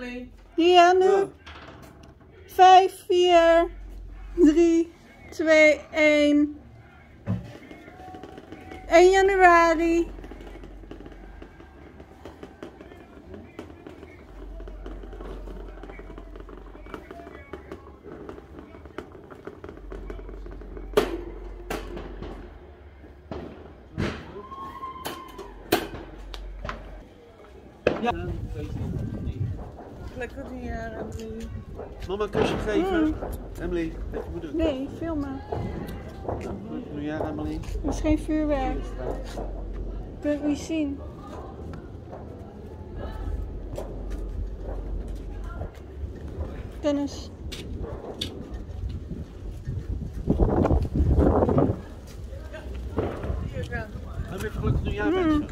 Emily. Ja, nu. Ja. 5, 4, 3, 2, 1. 1 januari. Ja. Lekker nieuwjaar, Emily. Mama een kusje Mm. geven. Emily, even moeder. Nee, filmen. Gelukkig nieuwjaar, Emily. Dat is geen vuurwerk. Kun je het niet zien. Dennis. Ga weer gelukkig nieuwjaar wensen.